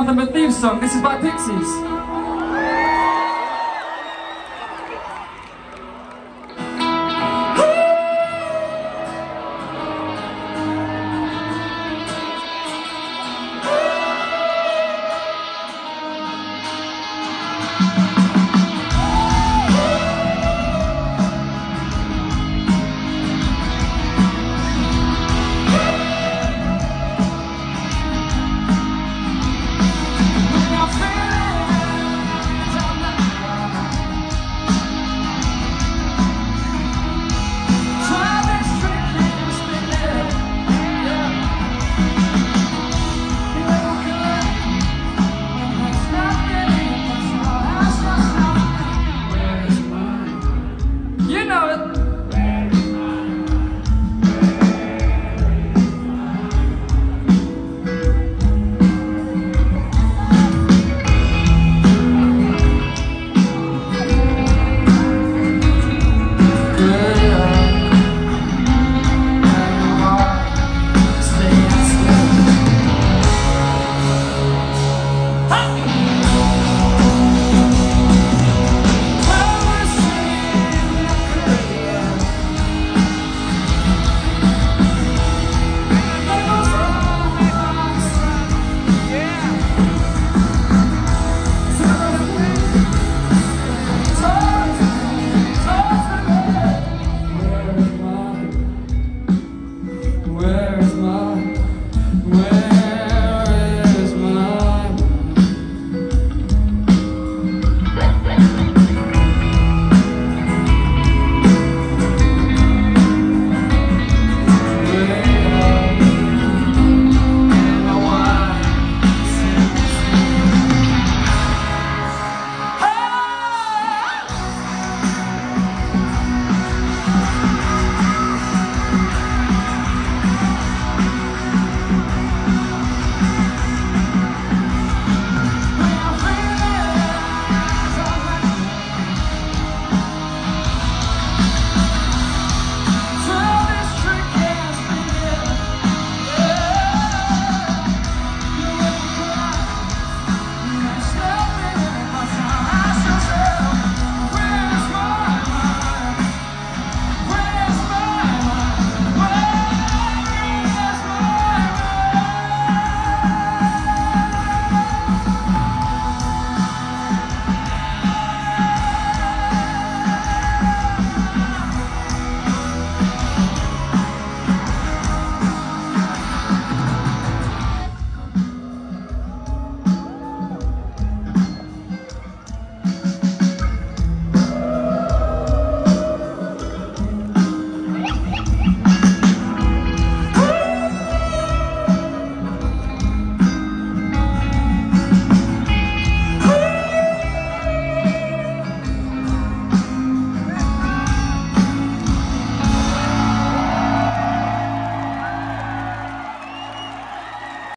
Nothing But Thieves song. This is by Pixies.